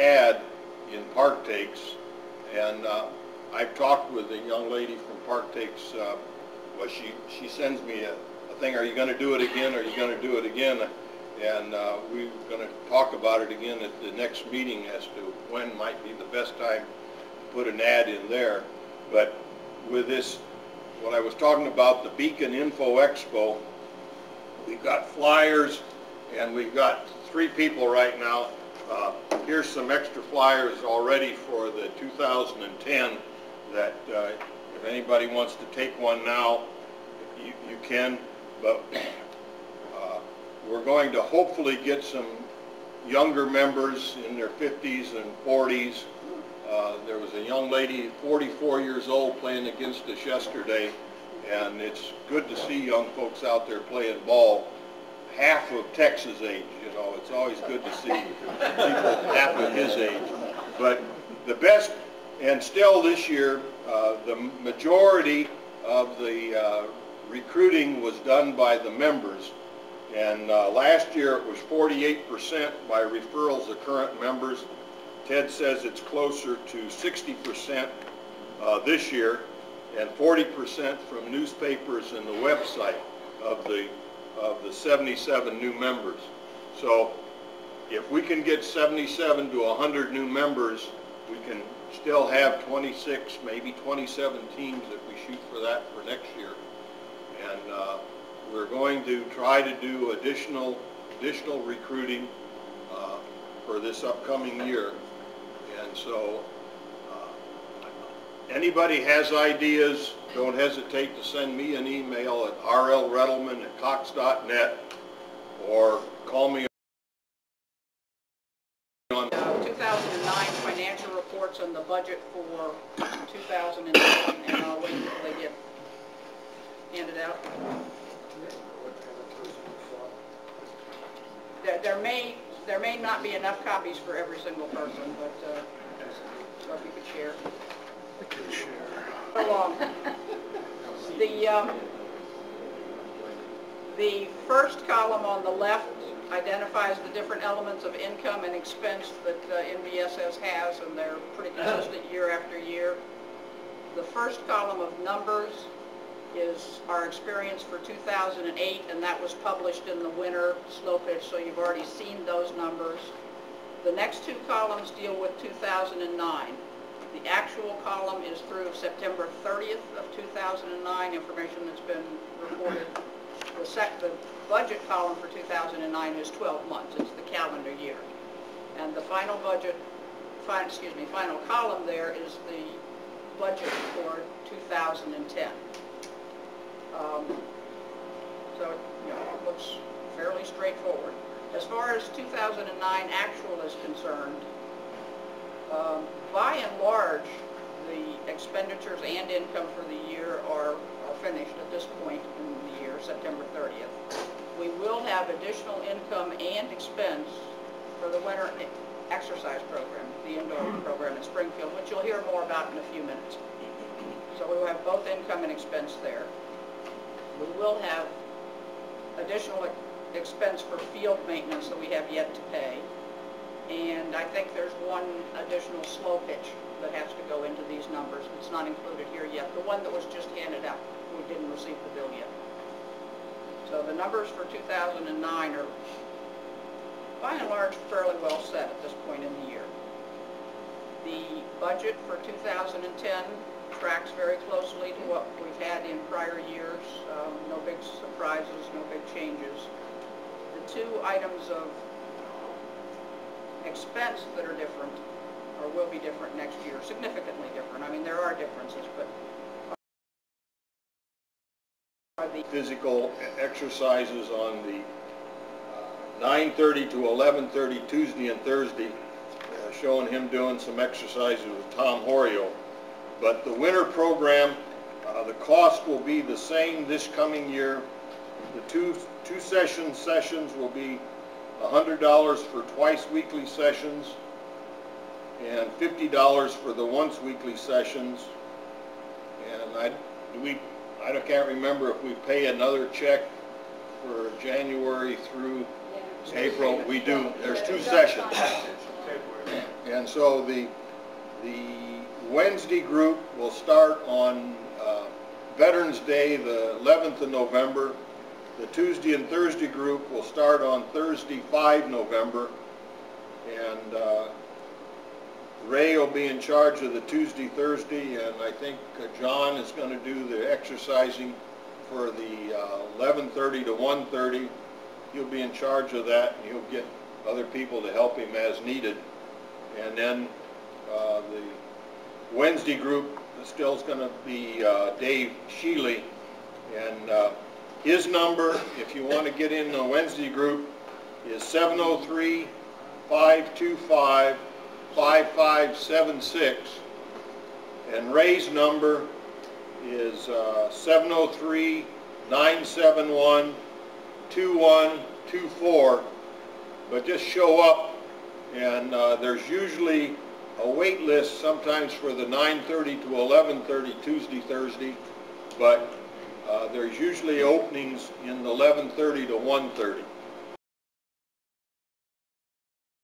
ad in Parktakes, and uh, I've talked with a young lady from Parktakes, uh, well, she, she sends me a, a thing, are you gonna do it again, are you gonna do it again? And uh, we're gonna talk about it again at the next meeting as to when might be the best time to put an ad in there. But with this, what I was talking about, the Beacon Info Expo, we've got flyers, and we've got three people right now. Uh, Here's some extra flyers already for the 2010 that uh, if anybody wants to take one now, you, you can, but uh, we're going to hopefully get some younger members in their 50s and 40s. Uh, There was a young lady, 44 years old, playing against us yesterday, and it's good to see young folks out there playing ball of Texas age, you know, it's always good to see people of his age. But the best, and still this year, uh, the majority of the uh, recruiting was done by the members. And uh, last year it was 48% by referrals of current members. Ted says it's closer to 60% uh, this year and 40% from newspapers and the website of the of the 77 new members. So if we can get 77 to 100 new members, we can still have 26, maybe 27 teams if we shoot for that for next year. And uh, we're going to try to do additional additional recruiting uh, for this upcoming year. And so anybody has ideas, don't hesitate to send me an email at rlredelman at cox.net or call me on Uh, 2009 financial reports and the budget for 2009, and I'll wait until they get handed out. There, there may, there may not be enough copies for every single person, but, uh, so if you could share. Along. The, um, the first column on the left identifies the different elements of income and expense that uh, NVSS has, and they're pretty consistent year after year. The first column of numbers is our experience for 2008, and that was published in the winter slow pitch, so you've already seen those numbers. The next two columns deal with 2009. The actual column is through September 30th of 2009, information that's been reported. The sec, the budget column for 2009 is 12 months, it's the calendar year. And the final budget, excuse me, final column there is the budget for 2010. Um, So, you know, it looks fairly straightforward. As far as 2009 actual is concerned, um, by and expenditures and income for the year are, are finished at this point in the year, September 30th. We will have additional income and expense for the winter exercise program, the indoor program in Springfield, which you'll hear more about in a few minutes. So we will have both income and expense there. We will have additional expense for field maintenance that we have yet to pay. And I think there's one additional slow pitch that has to go into these numbers. It's not included here yet. The one that was just handed out, we didn't receive the bill yet. So the numbers for 2009 are, by and large, fairly well set at this point in the year. The budget for 2010 tracks very closely to what we've had in prior years. Um, No big surprises, no big changes. The two items of expense that are different, different next year, significantly different. I mean, there are differences, but the physical exercises on the uh, 9:30 to 11:30 Tuesday and Thursday, uh, showing him doing some exercises with Tom Horio. But the winter program, uh, the cost will be the same this coming year. The two, two session sessions will be $100 for twice weekly sessions and $50 for the once weekly sessions. And I, do we, I can't remember if we pay another check for January through April. We do, there's two sessions. And so the, the Wednesday group will start on uh, Veterans Day, the 11th of November. The Tuesday and Thursday group will start on Thursday, 5 November. And uh, Ray will be in charge of the Tuesday, Thursday, and I think uh, John is going to do the exercising for the uh, 11:30 to 1:30. He'll be in charge of that, and he'll get other people to help him as needed. And then uh, the Wednesday group still is going to be uh, Dave Sheely. and uh, his number, if you want to get in the Wednesday group, is 703 525 5576. And Ray's number is uh, 703-971-2124. But just show up, and uh, there's usually a wait list sometimes for the 9:30 to 11:30 Tuesday, Thursday, but uh, there's usually openings in the 11:30 to 1:30.